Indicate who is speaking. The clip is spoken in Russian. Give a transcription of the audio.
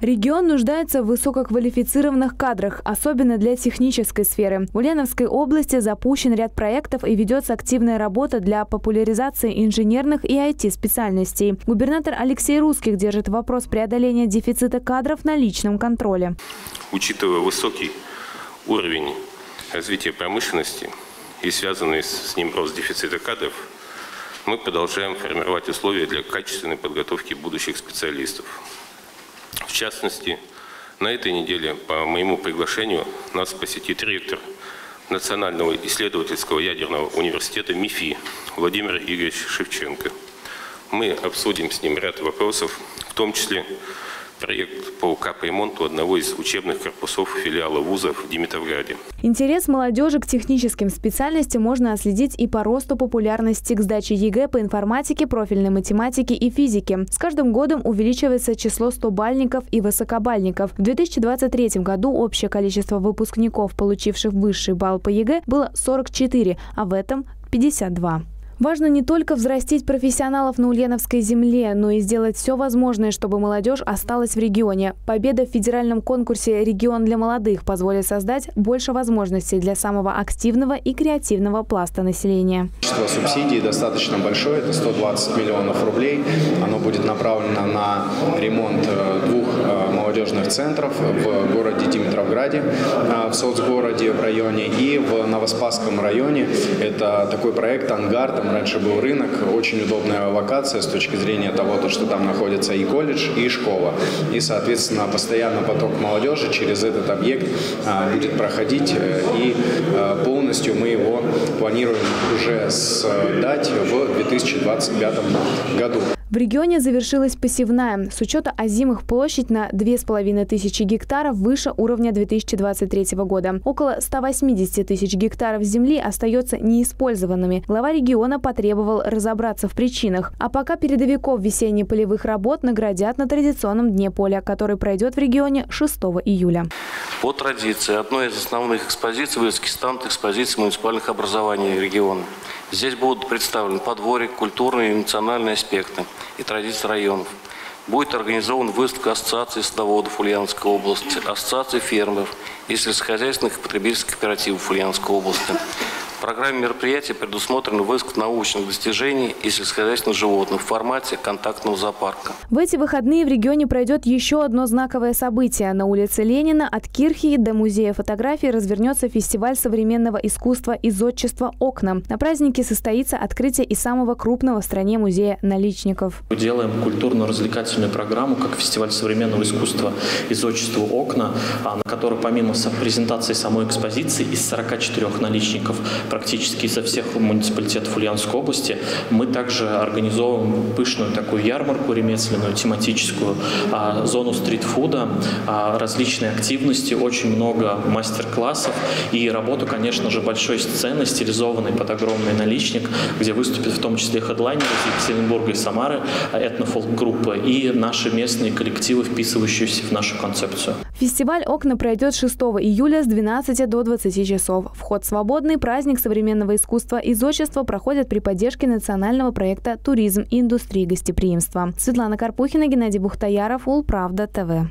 Speaker 1: Регион нуждается в высококвалифицированных кадрах, особенно для технической сферы. В Ульяновской области запущен ряд проектов и ведется активная работа для популяризации инженерных и IT-специальностей. Губернатор Алексей Русских держит вопрос преодоления дефицита кадров на личном контроле.
Speaker 2: Учитывая высокий уровень развития промышленности и связанный с ним рост дефицита кадров, мы продолжаем формировать условия для качественной подготовки будущих специалистов. В частности, на этой неделе по моему приглашению нас посетит ректор Национального исследовательского ядерного университета МИФИ Владимир Игоревич Шевченко. Мы обсудим с ним ряд вопросов, в том числе проект по капремонту одного из учебных корпусов филиала вузов в Димитровграде.
Speaker 1: Интерес молодежи к техническим специальностям можно отследить и по росту популярности к сдаче ЕГЭ по информатике, профильной математике и физике. С каждым годом увеличивается число 100-бальников и высокобальников. В 2023 году общее количество выпускников, получивших высший балл по ЕГЭ, было 44, а в этом 52. Важно не только взрастить профессионалов на Ульяновской земле, но и сделать все возможное, чтобы молодежь осталась в регионе. Победа в федеральном конкурсе «Регион для молодых» позволит создать больше возможностей для самого активного и креативного пласта населения.
Speaker 3: Количество субсидий достаточно большое, это 120 миллионов рублей. Оно будет направлено на ремонт э, двух э, молодежных центров в городе Димитровграде, э, в соцгороде в районе и в Новоспасском районе. Это такой проект «Ангар», раньше был рынок, очень удобная локация с точки зрения того, то, что там находится и колледж, и школа. И, соответственно, постоянно поток молодежи через этот объект а, будет проходить, э, и а, полностью мы его планируем уже сдать в 2025 году.
Speaker 1: В регионе завершилась посевная. С учета озимых площадь на 2500 гектаров выше уровня 2023 года. Около 180 тысяч гектаров земли остается неиспользованными. Глава региона потребовал разобраться в причинах. А пока передовиков весенне-полевых работ наградят на традиционном Дне поля, который пройдет в регионе 6 июля.
Speaker 4: По традиции, одной из основных экспозиций выставки станут экспозиции муниципальных образований региона. Здесь будут представлены подворье, культурные и национальные аспекты и традиции районов. Будет организован выставка Ассоциации садоводов Ульяновской области, Ассоциации фермеров и сельскохозяйственных и потребительских кооперативов Ульяновской области. В программе мероприятия предусмотрен выезд научных достижений и сельскохозяйственных животных в формате контактного зоопарка.
Speaker 1: В эти выходные в регионе пройдет еще одно знаковое событие. На улице Ленина от Кирхи до Музея фотографий развернется фестиваль современного искусства и зодчества «Окна». На празднике состоится открытие и самого крупного в стране музея наличников.
Speaker 5: Мы делаем культурно-развлекательную программу, как фестиваль современного искусства и зодчества «Окна», а, на которой помимо презентации самой экспозиции из 44 наличников практически изо всех муниципалитетов Ульяновской области. Мы также организовываем пышную такую ярмарку ремесленную, тематическую, а, зону стритфуда, а, различные активности, очень много мастер-классов и работу, конечно же, большой сцены, стилизованной под огромный наличник, где выступят в том числе хедлайнеры из Екатеринбурга и Самары, этнофолк-группы и наши местные коллективы, вписывающиеся в нашу концепцию.
Speaker 1: Фестиваль «Окна» пройдет 6 июля с 12 до 20 часов. Вход свободный, праздник праздник современного искусства и зодчества проходит при поддержке национального проекта «Туризм и индустрия гостеприимства». Светлана Карпухина, Геннадий Бухтаяров, Улправда ТВ.